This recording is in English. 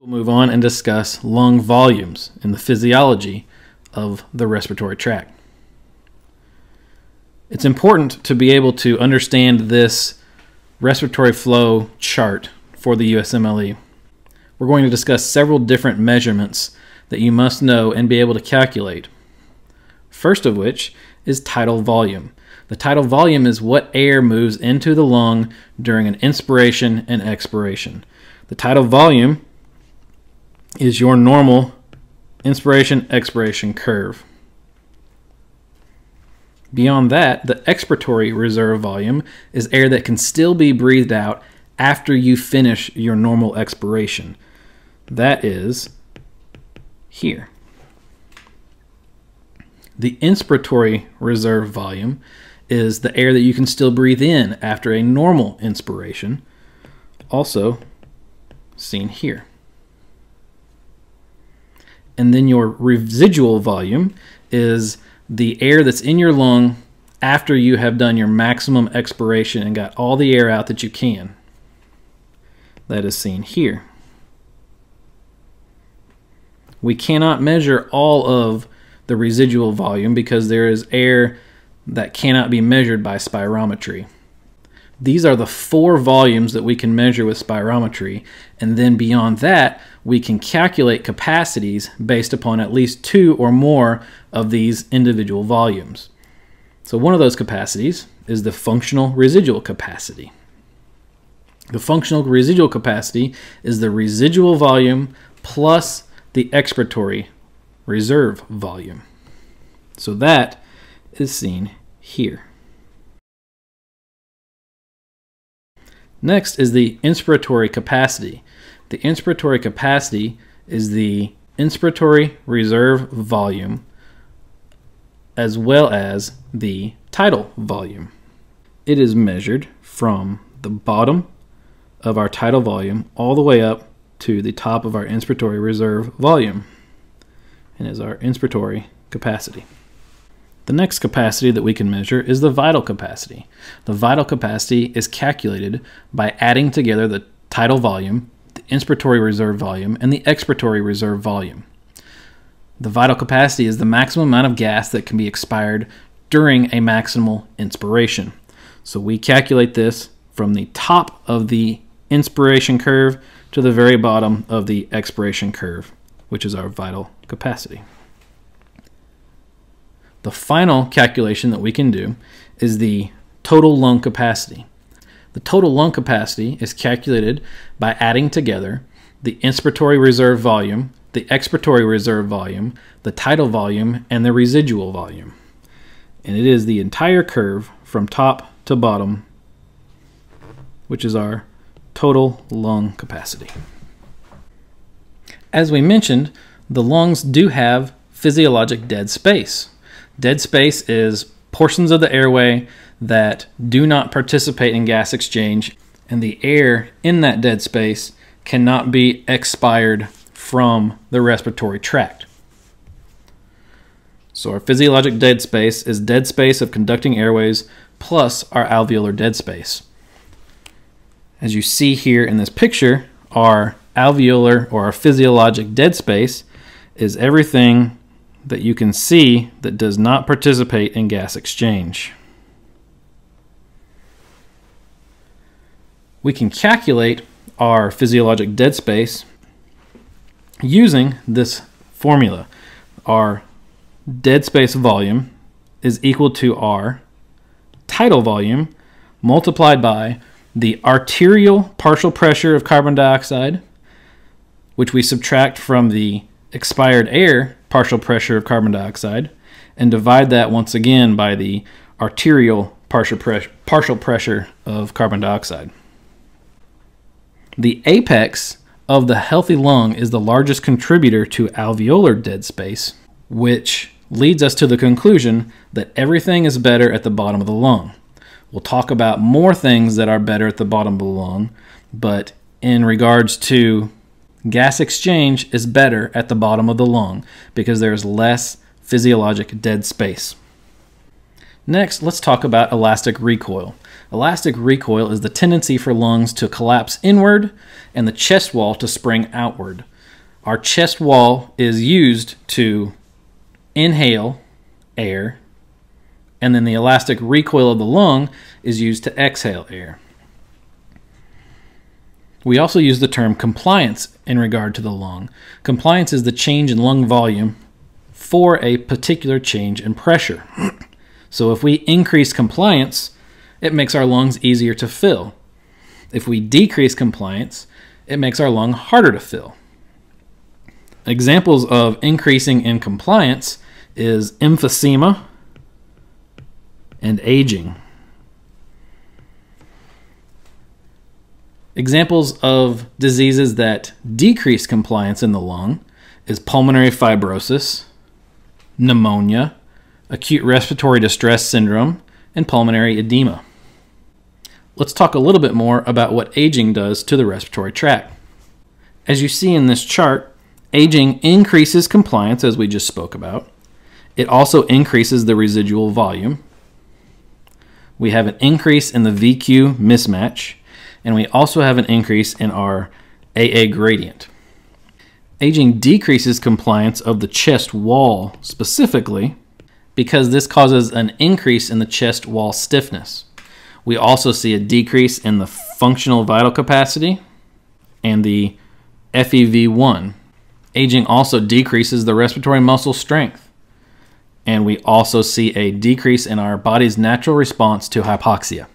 We'll move on and discuss lung volumes and the physiology of the respiratory tract. It's important to be able to understand this respiratory flow chart for the USMLE. We're going to discuss several different measurements that you must know and be able to calculate. First of which is tidal volume. The tidal volume is what air moves into the lung during an inspiration and expiration. The tidal volume is your normal inspiration expiration curve. Beyond that, the expiratory reserve volume is air that can still be breathed out after you finish your normal expiration. That is here. The inspiratory reserve volume is the air that you can still breathe in after a normal inspiration, also seen here and then your residual volume is the air that's in your lung after you have done your maximum expiration and got all the air out that you can. That is seen here. We cannot measure all of the residual volume because there is air that cannot be measured by spirometry. These are the four volumes that we can measure with spirometry. And then beyond that, we can calculate capacities based upon at least two or more of these individual volumes. So one of those capacities is the functional residual capacity. The functional residual capacity is the residual volume plus the expiratory reserve volume. So that is seen here. Next is the inspiratory capacity. The inspiratory capacity is the inspiratory reserve volume as well as the tidal volume. It is measured from the bottom of our tidal volume all the way up to the top of our inspiratory reserve volume and is our inspiratory capacity. The next capacity that we can measure is the vital capacity. The vital capacity is calculated by adding together the tidal volume, the inspiratory reserve volume, and the expiratory reserve volume. The vital capacity is the maximum amount of gas that can be expired during a maximal inspiration. So we calculate this from the top of the inspiration curve to the very bottom of the expiration curve, which is our vital capacity. The final calculation that we can do is the total lung capacity. The total lung capacity is calculated by adding together the inspiratory reserve volume, the expiratory reserve volume, the tidal volume, and the residual volume. And it is the entire curve from top to bottom, which is our total lung capacity. As we mentioned, the lungs do have physiologic dead space. Dead space is portions of the airway that do not participate in gas exchange, and the air in that dead space cannot be expired from the respiratory tract. So, our physiologic dead space is dead space of conducting airways plus our alveolar dead space. As you see here in this picture, our alveolar or our physiologic dead space is everything that you can see that does not participate in gas exchange. We can calculate our physiologic dead space using this formula. Our dead space volume is equal to our tidal volume multiplied by the arterial partial pressure of carbon dioxide, which we subtract from the expired air partial pressure of carbon dioxide and divide that once again by the arterial partial, pressure, partial pressure of carbon dioxide. The apex of the healthy lung is the largest contributor to alveolar dead space, which leads us to the conclusion that everything is better at the bottom of the lung. We'll talk about more things that are better at the bottom of the lung, but in regards to Gas exchange is better at the bottom of the lung because there is less physiologic dead space. Next, let's talk about elastic recoil. Elastic recoil is the tendency for lungs to collapse inward and the chest wall to spring outward. our chest wall is used to inhale air, and then the elastic recoil of the lung is used to exhale air. We also use the term compliance in regard to the lung. Compliance is the change in lung volume for a particular change in pressure. so if we increase compliance, it makes our lungs easier to fill. If we decrease compliance, it makes our lung harder to fill. Examples of increasing in compliance is emphysema and aging. Examples of diseases that decrease compliance in the lung is pulmonary fibrosis, pneumonia, acute respiratory distress syndrome, and pulmonary edema. Let's talk a little bit more about what aging does to the respiratory tract. As you see in this chart, aging increases compliance, as we just spoke about. It also increases the residual volume. We have an increase in the VQ mismatch, and we also have an increase in our AA gradient. Aging decreases compliance of the chest wall specifically because this causes an increase in the chest wall stiffness. We also see a decrease in the functional vital capacity and the FEV1. Aging also decreases the respiratory muscle strength. And we also see a decrease in our body's natural response to hypoxia.